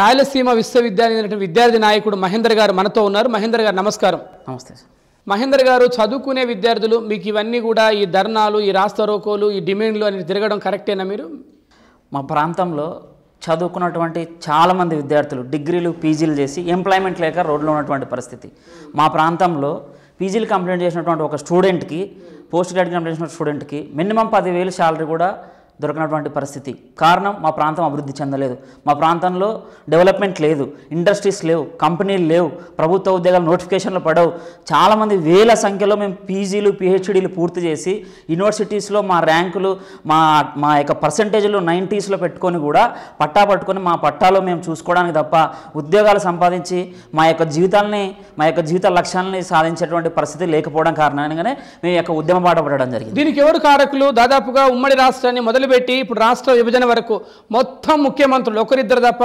రాయలసీమ విశ్వవిద్యాలయం విద్యార్థి నాయకుడు మహేందర్ గారు మనతో ఉన్నారు. మహేందర్ గారు నమస్కారం. నమస్తే సార్. మహేందర్ గారు చదువుకునే విద్యార్థులు మీకు ఇవన్నీ కూడా ఈ ధర్నాలు ఈ రాస్తారోకోలు ఈ డిమాండ్లు అని తిరగడం కరెక్టేనా మీరు? మా ప్రాంతంలో చదువుకున్నటువంటి చాలామంది విద్యార్థులు డిగ్రీలు పీజీలు చేసి ఎంప్లాయ్మెంట్ లేక రోడ్లో ఉన్నటువంటి పరిస్థితి. మా ప్రాంతంలో పీజీలు కంప్లీట్ చేసినటువంటి ఒక స్టూడెంట్కి పోస్ట్ గ్రాడ్యుయేట్ కంప్లీట్ చేసిన స్టూడెంట్కి మినిమం పదివేలు శాలరీ కూడా దొరకనటువంటి పరిస్థితి. కారణం మా ప్రాంతం అభివృద్ధి చెందలేదు. మా ప్రాంతంలో డెవలప్మెంట్ లేదు. ఇండస్ట్రీస్ లేవు. కంపెనీలు లేవు. ప్రభుత్వ ఉద్యోగాలు నోటిఫికేషన్లు పడవు. చాలామంది వేల సంఖ్యలో మేము పీజీలు పిహెచ్డీలు పూర్తి చేసి యూనివర్సిటీస్లో మా ర్యాంకులు మా మా యొక్క పర్సంటేజ్లు నైంటీస్లో పెట్టుకొని కూడా పట్టా పట్టుకొని మా పట్టాలో మేము చూసుకోవడానికి తప్ప ఉద్యోగాలు సంపాదించి మా యొక్క జీవితాలని మా యొక్క జీవిత లక్ష్యాలని సాధించేటువంటి పరిస్థితి లేకపోవడం కారణంగానే మేము యొక్క ఉద్యమ బాట పడడం జరిగింది. దీనికి ఎవరు కారకులు? దాదాపుగా ఉమ్మడి రాష్ట్రాన్ని మొదలు మొదలుపెట్టి ఇప్పుడు రాష్ట్ర విభజన వరకు మొత్తం ముఖ్యమంత్రులు ఒకరిద్దరు తప్ప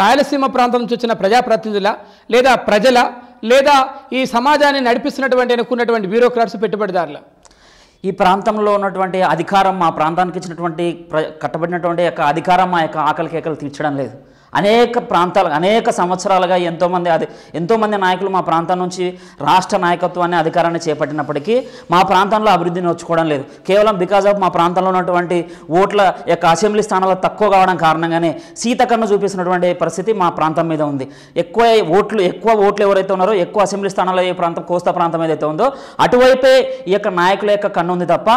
రాయలసీమ ప్రాంతం నుంచి వచ్చిన ప్రజాప్రతినిధుల లేదా ప్రజల లేదా ఈ సమాజాన్ని నడిపిస్తున్నటువంటి అనుకున్నటువంటి బ్యూరోక్రాట్స్ పెట్టుబడిదారుల. ఈ ప్రాంతంలో ఉన్నటువంటి అధికారం మా ప్రాంతానికి ఇచ్చినటువంటి ప్ర కట్టబడినటువంటి యొక్క అధికారం మా యొక్క ఆకలి కేకలు తీర్చడం లేదు. అనేక ప్రాంతాలు అనేక సంవత్సరాలుగా ఎంతోమంది అది ఎంతోమంది నాయకులు మా ప్రాంతం నుంచి రాష్ట్ర నాయకత్వాన్ని అధికారాన్ని చేపట్టినప్పటికీ మా ప్రాంతంలో అభివృద్ధి నోచుకోవడం లేదు. కేవలం బికాజ్ ఆఫ్ మా ప్రాంతంలో ఉన్నటువంటి ఓట్ల యొక్క అసెంబ్లీ స్థానాలు తక్కువ కావడం కారణంగానే సీతకన్ను చూపిస్తున్నటువంటి పరిస్థితి మా ప్రాంతం మీద ఉంది. ఎక్కువ ఓట్లు ఎక్కువ ఓట్లు ఎవరైతే ఉన్నారో ఎక్కువ అసెంబ్లీ స్థానాలు ఏ ప్రాంతం కోస్తా ప్రాంతం ఏదైతే ఉందో అటువైపే ఈ యొక్క నాయకుల యొక్క కన్ను ఉంది తప్ప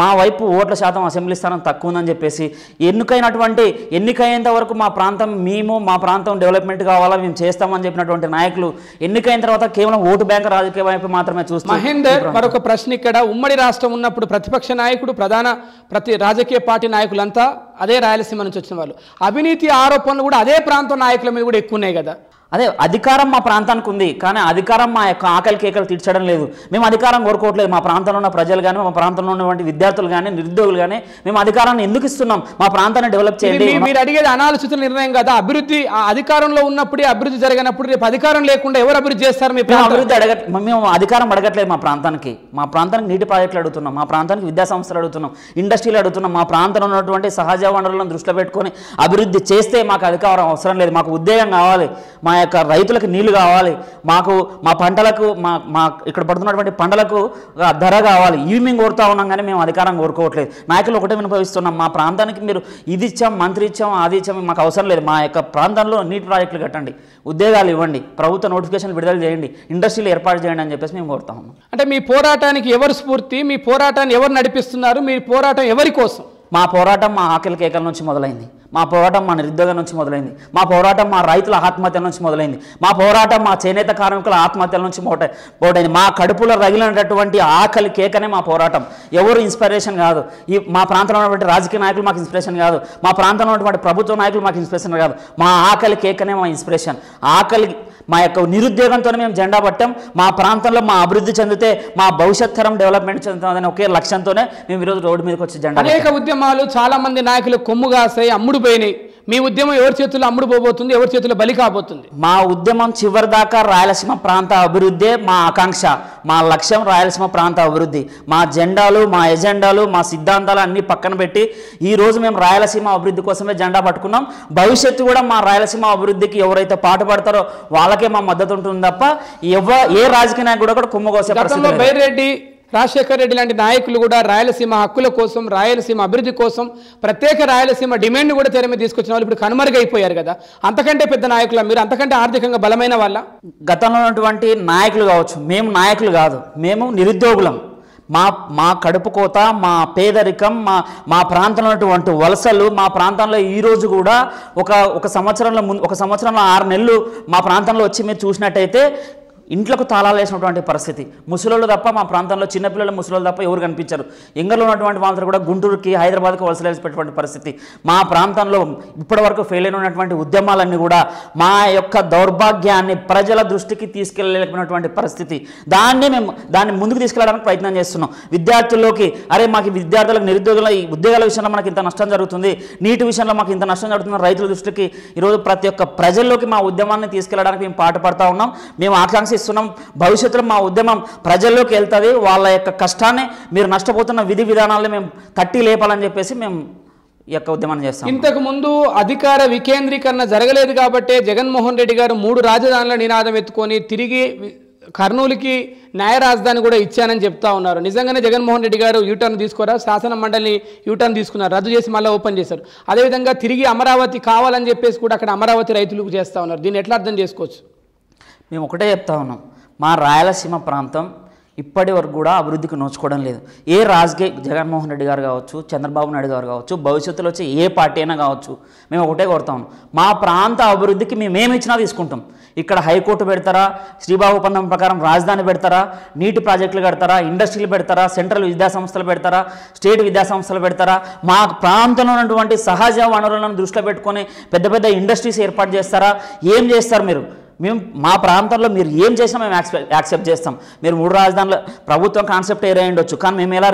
మా వైపు ఓట్ల శాతం అసెంబ్లీ స్థానం తక్కువ ఉందని చెప్పేసి ఎన్నికైనటువంటి ఎన్నికైనంత వరకు మా ప్రాంతం మీ మేము మా ప్రాంతం డెవలప్మెంట్ కావాలా మేము చేస్తామని చెప్పినటువంటి నాయకులు ఎన్నికైన తర్వాత కేవలం ఓటు బ్యాంక్ రాజకీయ వైపు మాత్రమే చూస్తూ మహేందర్ మరొక ప్రశ్న ఇక్కడ. ఉమ్మడి రాష్ట్రం ఉన్నప్పుడు ప్రతిపక్ష నాయకుడు ప్రధాన ప్రతి రాజకీయ పార్టీ నాయకులంతా అదే రాయలసీమ నుంచి వచ్చిన వాళ్ళు. అవినీతి ఆరోపణలు కూడా అదే ప్రాంతం నాయకుల మీద కూడా ఎక్కువ ఉన్నాయి కదా. అదే అధికారం మా ప్రాంతానికి ఉంది కానీ అధికారం మా యొక్క ఆకలి కేకలు తీర్చడం లేదు. మేము అధికారం కోరుకోవట్లేదు. మా ప్రాంతంలో ఉన్న ప్రజలు కానీ మా ప్రాంతంలో ఉన్నటువంటి విద్యార్థులు కానీ నిరుద్యోగులు కానీ మేము అధికారాన్ని ఎందుకు ఇస్తున్నాం? మా ప్రాంతాన్ని డెవలప్ చేయండి. మీరు అడిగేది అనాలోచిత నిర్ణయం కదా. అభివృద్ధి అధికారంలో ఉన్నప్పుడే అభివృద్ధి జరగనప్పుడు రేపు అధికారం లేకుండా ఎవరు అభివృద్ధి చేస్తారు మీ అభివృద్ధి అడగ మేము అధికారం అడగట్లేదు మా ప్రాంతానికి. మా ప్రాంతానికి నీటి ప్రాజెక్టులు అడుగుతున్నాం. మా ప్రాంతానికి విద్యా సంస్థలు అడుగుతున్నాం. ఇండస్ట్రీలు అడుగుతున్నాం. మా ప్రాంతంలో ఉన్నటువంటి సహజ వనరులను దృష్టిలో పెట్టుకొని అభివృద్ధి చేస్తే మాకు అధికారం అవసరం లేదు. మాకు ఉద్యోగం కావాలి. మా యొక్క రైతులకు నీళ్ళు కావాలి. మాకు మా పంటలకు మా మా ఇక్కడ పడుతున్నటువంటి పంటలకు ధర కావాలి. ఇవి మేము కోరుతా ఉన్నాం కానీ మేము అధికారం కోరుకోవట్లేదు. నాయకులు ఒకటే వినిపిస్తున్నాం మా ప్రాంతానికి మీరు ఇది ఇచ్చాం మంత్రి ఇచ్చాం అది ఇచ్చాం మాకు అవసరం లేదు. మా యొక్క ప్రాంతంలో నీటి ప్రాజెక్టులు కట్టండి. ఉద్యోగాలు ఇవ్వండి. ప్రభుత్వ నోటిఫికేషన్లు విడుదల చేయండి. ఇండస్ట్రీలు ఏర్పాటు చేయండి అని చెప్పేసి మేము కోరుతా ఉన్నాం. అంటే మీ పోరాటానికి ఎవరు స్ఫూర్తి? మీ పోరాటాన్ని ఎవరు నడిపిస్తున్నారు? మీ పోరాటం ఎవరి కోసం? మా పోరాటం మా ఆకలి కేకల నుంచి మొదలైంది. మా పోరాటం మా నిరుద్యోగం నుంచి మొదలైంది. మా పోరాటం మా రైతుల ఆత్మహత్యల నుంచి మొదలైంది. మా పోరాటం మా చేనేత కార్మికుల ఆత్మహత్యల నుంచి మొట పోటైంది మా కడుపులో రగిలినటువంటి ఆకలి కేకనే మా పోరాటం. ఎవరు ఇన్స్పిరేషన్ కాదు. ఈ మా ప్రాంతంలో ఉన్నటువంటి రాజకీయ నాయకులు మాకు ఇన్స్పిరేషన్ కాదు. మా ప్రాంతంలో ఉన్నటువంటి ప్రభుత్వ నాయకులు మాకు ఇన్స్పిరేషన్ కాదు. మా ఆకలి కేకనే మా ఇన్స్పిరేషన్ ఆకలి మా యొక్క నిరుద్యోగంతోనే మేము జెండా పట్టాం. మా ప్రాంతంలో మా అభివృద్ధి చెందితే మా భవిష్యత్ తరం డెవలప్మెంట్ చెందుతుందనే ఒకే లక్ష్యంతోనే మేము ఈరోజు రోడ్డు మీదకి వచ్చి జెండా అనేక ఉద్యమాలు చాలా మంది నాయకులు కొమ్ము కాసాయి అమ్ముడు పోయినాయి మీ ఉద్యమం ఎవరి చేతుల్లో అమ్ముడు పోబోతుంది ఎవరి చేతుల్లో బలి కాబోతుంది? మా ఉద్యమం చివరి దాకా రాయలసీమ ప్రాంత అభివృద్ధే మా ఆకాంక్ష. మా లక్ష్యం రాయలసీమ ప్రాంత అభివృద్ధి. మా జెండాలు మా ఎజెండాలు మా సిద్ధాంతాలు అన్ని పక్కన పెట్టి ఈ రోజు మేము రాయలసీమ అభివృద్ధి కోసమే జెండా పట్టుకున్నాం. భవిష్యత్తు కూడా మా రాయలసీమ అభివృద్ధికి ఎవరైతే పాటుపడతారో వాళ్ళకే మా మద్దతు ఉంటుంది తప్ప ఎవ ఏ రాజకీయ నాయకుడు కూడా కుమ్మగోసే. బైరెడ్డి రాజశేఖర్ రెడ్డి లాంటి నాయకులు కూడా రాయలసీమ హక్కుల కోసం రాయలసీమ అభివృద్ధి కోసం ప్రత్యేక రాయలసీమ డిమాండ్ కూడా తెర మీద తీసుకొచ్చిన వాళ్ళు ఇప్పుడు కనుమరుగైపోయారు కదా. అంతకంటే పెద్ద నాయకుల మీరు? అంతకంటే ఆర్థికంగా బలమైన వాళ్ళ? గతంలో ఉన్నటువంటి నాయకులు కావచ్చు. మేము నాయకులు కాదు. మేము నిరుద్యోగులం. మా మా కడుపు కోత మా పేదరికం మా మా ప్రాంతంలో ఉన్నటువంటి వలసలు మా ప్రాంతంలో ఈరోజు కూడా ఒక ఒక సంవత్సరంలో ముందు ఒక సంవత్సరంలో ఆరు నెలలు మా ప్రాంతంలో వచ్చి మీరు చూసినట్టయితే ఇంట్లకు తాళాలు వేసినటువంటి పరిస్థితి. ముసలోళ్ళు తప్ప మా ప్రాంతంలో చిన్నపిల్లలు ముసలోళ్ళు తప్ప ఎవరు కనిపించరు. ఎంగలో ఉన్నటువంటి వాళ్ళందరూ కూడా గుంటూరుకి హైదరాబాద్కి వలసలేసినటువంటి పరిస్థితి. మా ప్రాంతంలో ఇప్పటివరకు ఫెయిల్ అయిన ఉన్నటువంటి ఉద్యమాలన్నీ కూడా మా యొక్క దౌర్భాగ్యాన్ని ప్రజల దృష్టికి తీసుకెళ్ళలేకపోయినటువంటి పరిస్థితి. దాన్ని మేము దాన్ని ముందుకు తీసుకెళ్ళడానికి ప్రయత్నం చేస్తున్నాం. విద్యార్థుల్లోకి అరే మాకు విద్యార్థులకు నిరుద్యోగుల ఈ ఉద్యోగాల విషయంలో మనకి ఇంత నష్టం జరుగుతుంది. నీటి విషయంలో మాకు ఇంత నష్టం జరుగుతుంది రైతుల దృష్టికి ఈరోజు ప్రతి ఒక్క ప్రజల్లోకి మా ఉద్యమాన్ని తీసుకెళ్ళడానికి మేము పాటుపడతా ఉన్నాం. మేము ఆశిస్తున్నాం భవిష్యత్తులో మా ఉద్యమం ప్రజల్లోకి వెళ్తుంది. వాళ్ళ యొక్క కష్టాన్ని మీరు నష్టపోతున్న విధి విధానాలను మేము తట్టి లేపాలని చెప్పేసి మేము యొక్క ఉద్యమం చేస్తాం. ఇంతకు ముందు అధికార వికేంద్రీకరణ జరగలేదు కాబట్టే జగన్మోహన్ రెడ్డి గారు మూడు రాజధానుల నినాదం ఎత్తుకొని తిరిగి కర్నూలుకి న్యాయ రాజధాని కూడా ఇచ్చానని చెప్తా ఉన్నారు. నిజంగానే జగన్మోహన్ రెడ్డి గారు యూటర్న్ తీసుకోరా? శాసన మండలిని యూటర్న్ తీసుకున్నారు. రద్దు చేసి మళ్ళీ ఓపెన్ చేశారు. అదేవిధంగా తిరిగి అమరావతి కావాలని చెప్పేసి కూడా అక్కడ అమరావతి రైతులకు చేస్తా ఉన్నారు. దీన్ని ఎట్లా అర్థం చేసుకోవచ్చు? మేము ఒకటే చెప్తా ఉన్నాం. మా రాయలసీమ ప్రాంతం ఇప్పటి వరకు కూడా అభివృద్ధికి నోచుకోవడం లేదు. ఏ రాజకీయ జగన్మోహన్ రెడ్డి గారు కావచ్చు చంద్రబాబు నాయుడు గారు కావచ్చు భవిష్యత్తులో వచ్చే ఏ పార్టీ అయినా కావచ్చు మేము ఒకటే కోరుతా ఉన్నాం. మా ప్రాంత అభివృద్ధికి మేము ఇచ్చినా తీసుకుంటాం. ఇక్కడ హైకోర్టు పెడతారా? శ్రీబాబు ఒప్పందం ప్రకారం రాజధాని పెడతారా? నీటి ప్రాజెక్టులు కడతారా? ఇండస్ట్రీలు పెడతారా? సెంట్రల్ విద్యాసంస్థలు పెడతారా? స్టేట్ విద్యాసంస్థలు పెడతారా? మా ప్రాంతంలో ఉన్నటువంటి సహజ వనరులను దృష్టిలో పెట్టుకొని పెద్ద పెద్ద ఇండస్ట్రీస్ ఏర్పాటు చేస్తారా? ఏం చేస్తారు మీరు? మేము మా ప్రాంతంలో మీరు ఏం చేసినా మేము యాక్సెప్ట్ యాక్సెప్ట్ చేస్తాం. మీరు మూడు రాజధానులు ప్రభుత్వం కాన్సెప్ట్ ఏరే ఉండొచ్చు. కానీ మేము ఎలా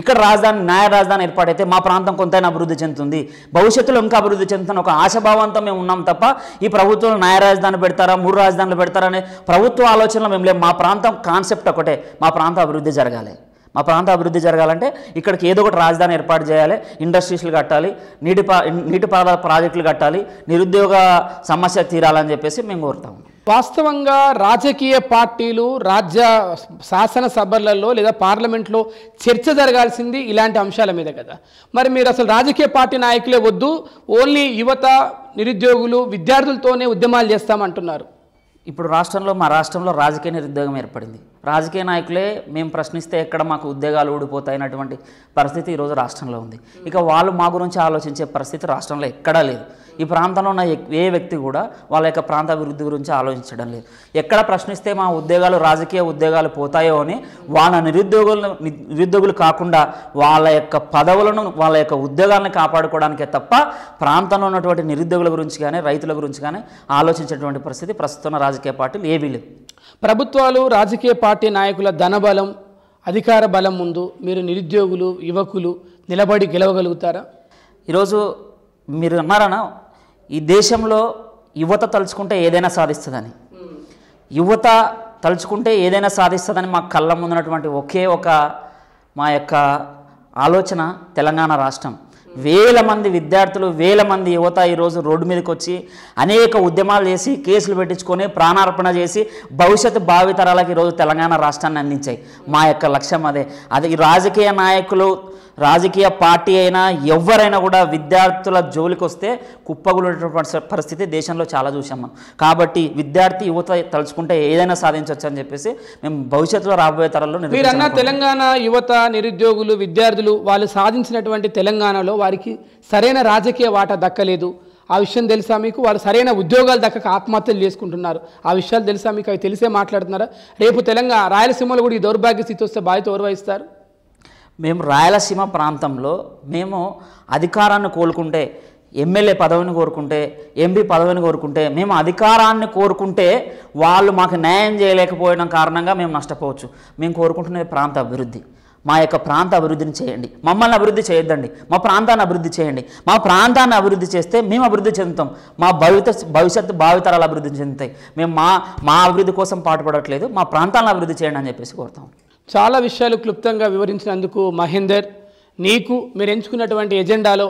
ఇక్కడ రాజధాని న్యాయ రాజధాని ఏర్పాటైతే మా ప్రాంతం కొంతైనా అభివృద్ధి చెందుతుంది. భవిష్యత్తులో ఇంకా అభివృద్ధి చెందుతున్న ఒక ఆశాభావంతో మేము ఉన్నాం తప్ప ఈ ప్రభుత్వం న్యాయ రాజధాని పెడతారా మూడు రాజధానులు పెడతారా అనే ప్రభుత్వ ఆలోచనలో మేము లేము మా ప్రాంతం కాన్సెప్ట్ ఒకటే. మా ప్రాంతం అభివృద్ధి జరగాలి. మా ప్రాంత అభివృద్ధి జరగాలంటే ఇక్కడికి ఏదో ఒకటి రాజధాని ఏర్పాటు చేయాలి ఇండస్ట్రీస్లు కట్టాలి నీటి పా నీటిపారుదల ప్రాజెక్టులు కట్టాలి నిరుద్యోగ సమస్య తీరాలని చెప్పేసి మేము కోరుతాము. వాస్తవంగా రాజకీయ పార్టీలు రాజ్య శాసనసభలలో లేదా పార్లమెంట్లో చర్చ జరగాల్సింది ఇలాంటి అంశాల మీద కదా. మరి మీరు అసలు రాజకీయ పార్టీ నాయకులే వద్దు ఓన్లీ యువత నిరుద్యోగులు విద్యార్థులతోనే ఉద్యమాలు చేస్తామంటున్నారు. ఇప్పుడు రాష్ట్రంలో మా రాష్ట్రంలో రాజకీయ నిరుద్యోగం ఏర్పడింది. రాజకీయ నాయకులే మేము ప్రశ్నిస్తే ఎక్కడ మాకు ఉద్యోగాలు ఊడిపోతాయినటువంటి పరిస్థితి ఈరోజు రాష్ట్రంలో ఉంది. ఇక వాళ్ళు మా గురించి ఆలోచించే పరిస్థితి రాష్ట్రంలో ఎక్కడా లేదు. ఈ ప్రాంతంలో ఉన్న ఏ వ్యక్తి కూడా వాళ్ళ యొక్క ప్రాంత అభివృద్ధి గురించి ఆలోచించడం లేదు. ఎక్కడ ప్రశ్నిస్తే మా ఉద్యోగాలు రాజకీయ ఉద్యోగాలు పోతాయో అని వాళ్ళ నిరుద్యోగులను నిరుద్యోగులు కాకుండా వాళ్ళ యొక్క పదవులను వాళ్ళ యొక్క ఉద్యోగాలను కాపాడుకోవడానికే తప్ప ప్రాంతంలో ఉన్నటువంటి నిరుద్యోగుల గురించి కానీ రైతుల గురించి కానీ ఆలోచించేటువంటి పరిస్థితి ప్రస్తుతం రాజకీయ పార్టీలు ఏవీ లేవు. ప్రభుత్వాలు రాజకీయ పార్టీ నాయకుల ధనబలం అధికార బలం ముందు మీరు నిరుద్యోగులు యువకులు నిలబడి గెలవగలుగుతారా? ఈరోజు మీరు అన్నారనా ఈ దేశంలో యువత తలుచుకుంటే ఏదైనా సాధిస్తుందని. యువత తలుచుకుంటే ఏదైనా సాధిస్తుందని మా కళ్ళ ముందున్నటువంటి ఒకే ఒక మా యొక్క ఆలోచన తెలంగాణ రాష్ట్రం. వేల మంది విద్యార్థులు వేల మంది యువత ఈరోజు రోడ్డు మీదకి వచ్చి అనేక ఉద్యమాలు చేసి కేసులు పెట్టించుకొని ప్రాణార్పణ చేసి భవిష్యత్తు భావితరాలకు ఈరోజు తెలంగాణ రాష్ట్రాన్ని అందించాయి. మా యొక్క లక్ష్యం అదే. అది ఈ రాజకీయ నాయకులు రాజకీయ పార్టీ అయినా ఎవరైనా కూడా విద్యార్థుల జోలికి వస్తే కుప్పగులేటువంటి పరిస్థితి దేశంలో చాలా చూసాం మనం. కాబట్టి విద్యార్థి యువత తలుచుకుంటే ఏదైనా సాధించవచ్చు అని చెప్పేసి మేము భవిష్యత్తులో రాబోయే తరాల్లో మీరన్న తెలంగాణ యువత నిరుద్యోగులు విద్యార్థులు వాళ్ళు సాధించినటువంటి తెలంగాణలో వారికి సరైన రాజకీయ వాటా దక్కలేదు. ఆ విషయం తెలుసా మీకు? వాళ్ళు సరైన ఉద్యోగాలు దక్కక ఆత్మహత్యలు చేసుకుంటున్నారు. ఆ విషయాలు తెలుసా మీకు? అవి తెలిసే మాట్లాడుతున్నారా? రేపు తెలంగాణ రాయలసీమలో కూడా ఈ దౌర్భాగ్య స్థితి వస్తే బాధ్యత ఎవరు వహిస్తారు? మేము రాయలసీమ ప్రాంతంలో మేము అధికారాన్ని కోరుకుంటే ఎమ్మెల్యే పదవిని కోరుకుంటే ఎంపీ పదవిని కోరుకుంటే మేము అధికారాన్ని కోరుకుంటే వాళ్ళు మాకు న్యాయం చేయలేకపోయిన కారణంగా మేము నష్టపోవచ్చు. మేము కోరుకుంటున్నది ప్రాంత అభివృద్ధి. మా యొక్క ప్రాంత అభివృద్ధిని చేయండి. మమ్మల్ని అభివృద్ధి చేయొద్దండి. మా ప్రాంతాన్ని అభివృద్ధి చేయండి. మా ప్రాంతాన్ని అభివృద్ధి చేస్తే మేము అభివృద్ధి చెందుతాం. మా భవిత భవిష్యత్తు భావితరాలు అభివృద్ధి చెందుతాయి. మేము మా మా అభివృద్ధి కోసం పాటుపడట్లేదు. మా ప్రాంతాలను అభివృద్ధి చేయండి అని చెప్పేసి కోరుతాం. చాలా విషయాలు క్లుప్తంగా వివరించినందుకు మహేందర్ నీకు మీరు ఎంచుకున్నటువంటి ఎజెండాలో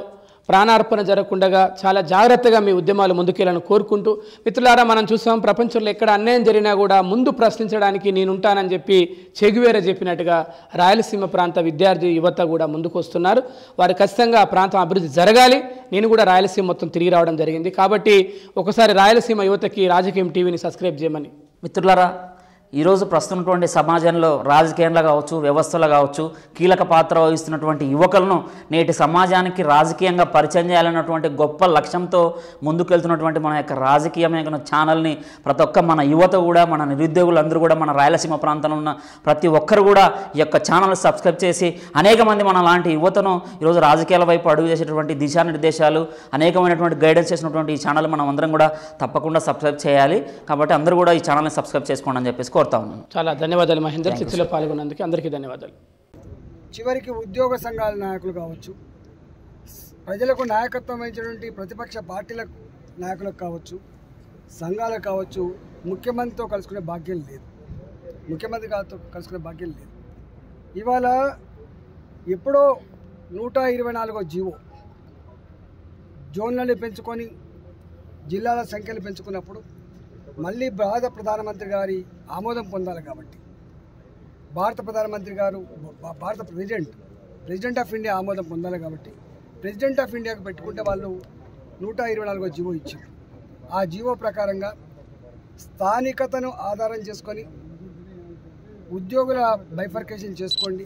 ప్రాణార్పణ జరగకుండా చాలా జాగ్రత్తగా మీ ఉద్యమాలు ముందుకెళ్ళాలని కోరుకుంటూ మిత్రులారా మనం చూసాం ప్రపంచంలో ఎక్కడ అన్యాయం జరిగినా కూడా ముందు ప్రశ్నించడానికి నేనుంటానని చెప్పి చెగువేర చెప్పినట్టుగా రాయలసీమ ప్రాంత విద్యార్థి యువత కూడా ముందుకు వస్తున్నారు వారు ఖచ్చితంగా ఆ ప్రాంతం అభివృద్ధి జరగాలి. నేను కూడా రాయలసీమ మొత్తం తిరిగి రావడం జరిగింది. కాబట్టి ఒకసారి రాయలసీమ యువతకి రాజకీయం టీవీని సబ్స్క్రైబ్ చేయమని. మిత్రులారా ఈరోజు ప్రస్తుతం ఉన్నటువంటి సమాజంలో రాజకీయంలో కావచ్చు వ్యవస్థలో కావచ్చు కీలక పాత్ర వహిస్తున్నటువంటి యువకులను నేటి సమాజానికి రాజకీయంగా పరిచయం చేయాలన్నటువంటి గొప్ప లక్ష్యంతో ముందుకెళ్తున్నటువంటి మన యొక్క రాజకీయమైన ఛానల్ని ప్రతి ఒక్క మన యువత కూడా మన నిరుద్యోగులందరూ కూడా మన రాయలసీమ ప్రాంతంలో ఉన్న ప్రతి ఒక్కరు కూడా ఈ యొక్క ఛానల్ సబ్స్క్రైబ్ చేసి అనేక మంది మన లాంటి యువతను ఈరోజు రాజకీయాల వైపు అడుగు చేసేటువంటి దిశానిర్దేశాలు అనేకమైనటువంటి గైడెన్స్ చేసినటువంటి ఈ ఛానల్ మనం అందరం కూడా తప్పకుండా సబ్స్క్రైబ్ చేయాలి. కాబట్టి అందరూ కూడా ఈ ఛానల్ని సబ్స్క్రైబ్ చేసుకోండి అని చెప్పేసి కోరుతా ఉన్నాను. చాలా ధన్యవాదాలు మహేందర్. చర్చలో పాల్గొన్నందుకు అందరికీ ధన్యవాదాలు. చివరికి ఉద్యోగ సంఘాల నాయకులు కావచ్చు ప్రజలకు నాయకత్వం వహించినటువంటి ప్రతిపక్ష పార్టీలకు నాయకులకు కావచ్చు సంఘాలకు కావచ్చు ముఖ్యమంత్రితో కలుసుకునే భాగ్యం లేదు. ముఖ్యమంత్రి గారితో కలుసుకునే భాగ్యం లేదు. ఇవాళ ఎప్పుడో నూట ఇరవై నాలుగో జీవో జోన్లను పెంచుకొని జిల్లాల సంఖ్యలు పెంచుకున్నప్పుడు మళ్ళీ భారత ప్రధానమంత్రి గారి ఆమోదం పొందాలి కాబట్టి. భారత ప్రధానమంత్రి గారు భారత ప్రెసిడెంట్ ప్రెసిడెంట్ ఆఫ్ ఇండియా ఆమోదం పొందాలి కాబట్టి ప్రెసిడెంట్ ఆఫ్ ఇండియాకు పెట్టుకుంటే వాళ్ళు నూట ఇరవై నాలుగో జీవో ఇచ్చారు. ఆ జీవో ప్రకారంగా స్థానికతను ఆధారం చేసుకొని ఉద్యోగుల బైఫర్కేషన్ చేసుకోండి.